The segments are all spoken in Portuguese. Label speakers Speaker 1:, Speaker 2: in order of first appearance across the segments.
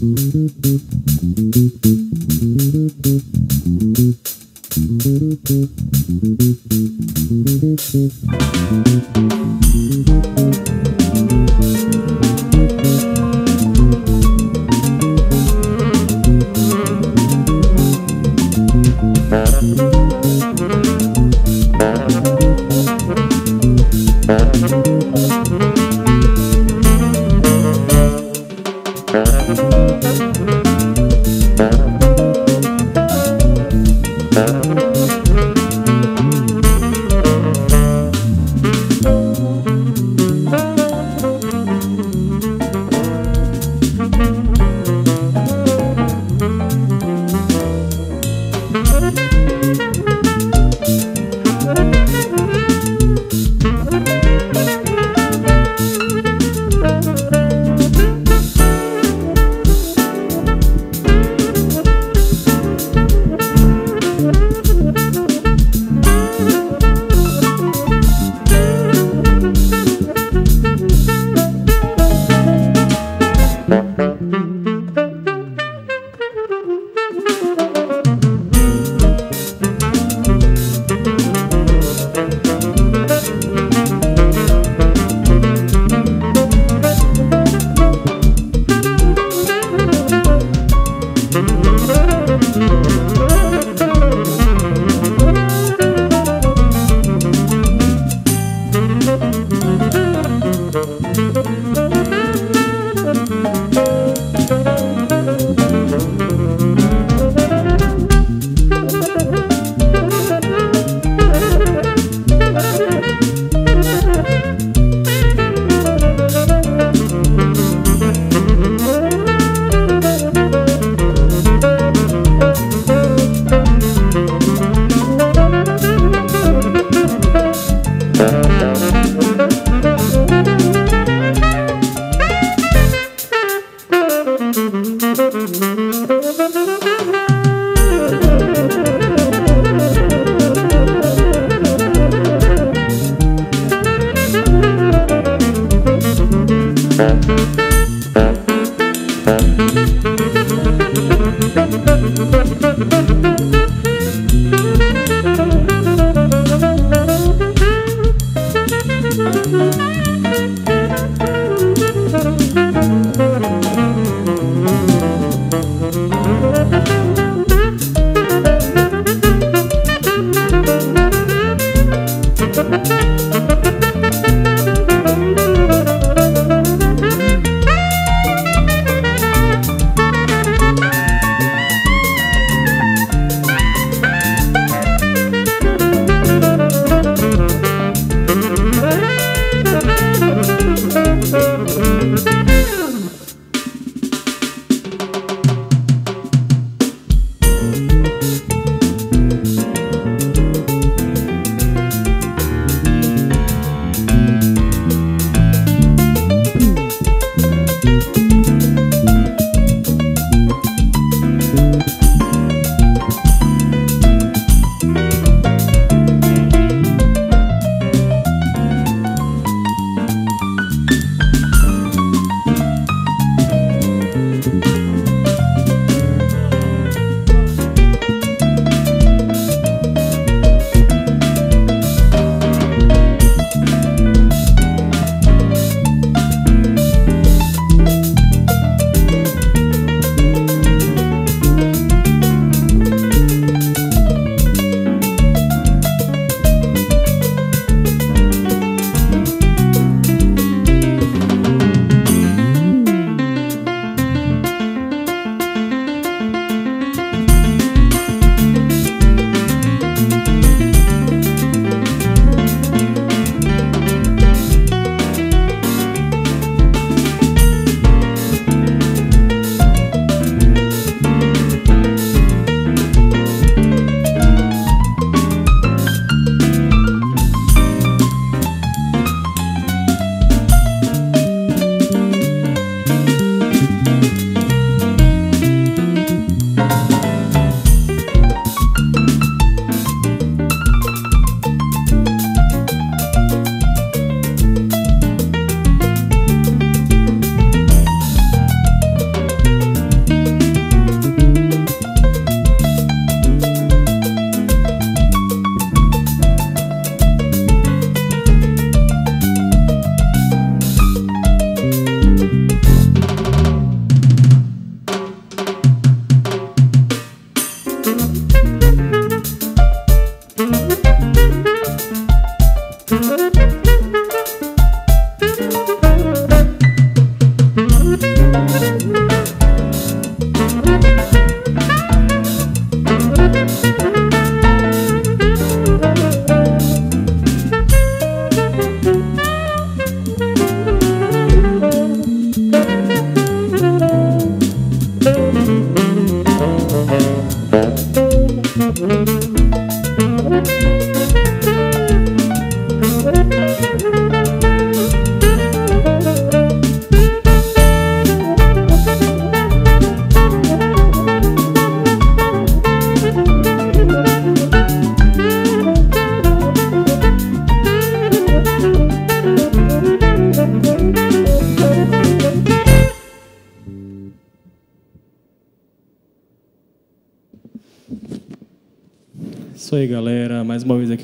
Speaker 1: Thank you.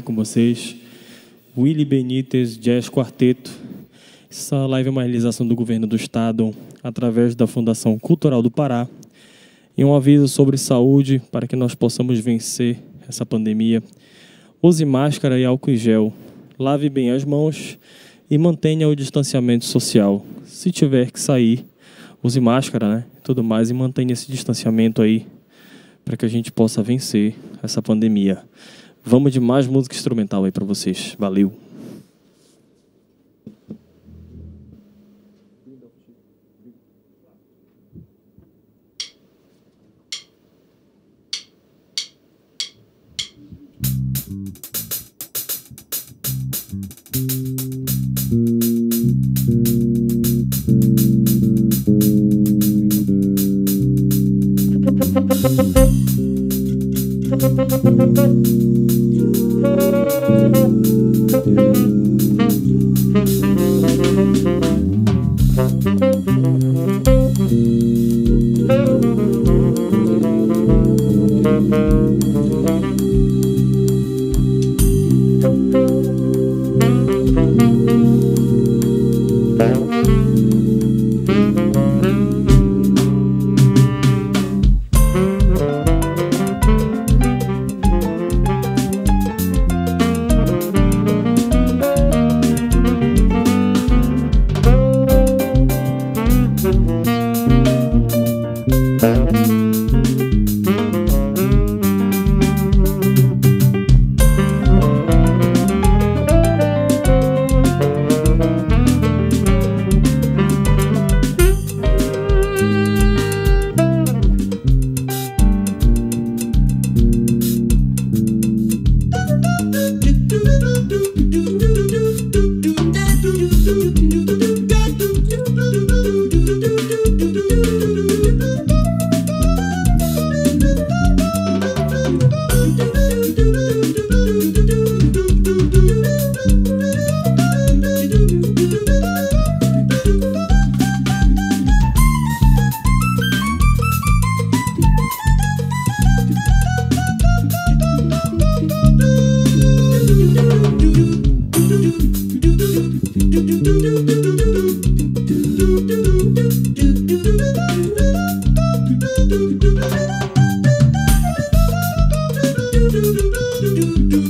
Speaker 1: Com vocês. Willy Benítez Jazz Quarteto. Essa live é uma realização do governo do estado através da Fundação Cultural do Pará. E um aviso sobre saúde para que nós possamos vencer essa pandemia. Use máscara e álcool em gel. Lave bem as mãos e mantenha o distanciamento social. Se tiver que sair, use máscara, né? Tudo mais e mantenha esse distanciamento aí para que a gente possa vencer essa pandemia. Vamos de mais música instrumental aí para vocês. Valeu! Thank you. thank you.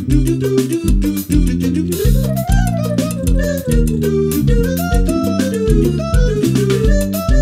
Speaker 1: Thank you.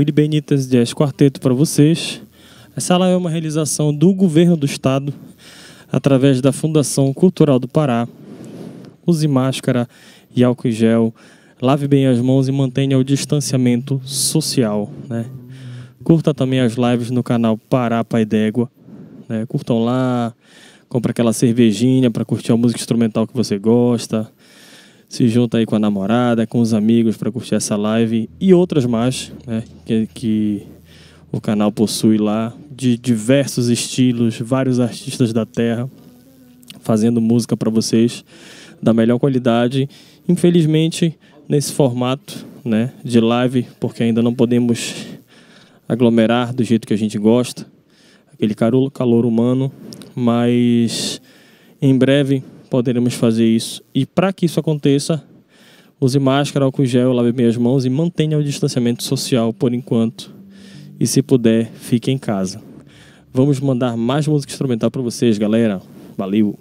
Speaker 1: Willy Benítez Jazz Quarteto para vocês. Essa live é uma realização do governo do estado através da Fundação Cultural do Pará. Use máscara e álcool em gel. Lave bem as mãos e mantenha o distanciamento social, né? Curta também as lives no canal Pará Pai d'Égua. Né? Curtam lá, compra aquela cervejinha para curtir a música instrumental que você gosta se junta aí com a namorada, com os amigos para curtir essa live e outras mais, né, que, que o canal possui lá, de diversos estilos, vários artistas da terra fazendo música para vocês da melhor qualidade. Infelizmente, nesse formato, né, de live, porque ainda não podemos aglomerar do jeito que a gente gosta, aquele calor humano, mas em breve poderemos fazer isso. E para que isso aconteça, use máscara, álcool gel, lave bem as mãos e mantenha o distanciamento social por enquanto. E se puder, fique em casa. Vamos mandar mais música instrumental para vocês, galera. Valeu!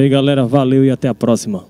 Speaker 1: Aí, galera. Valeu e até a próxima.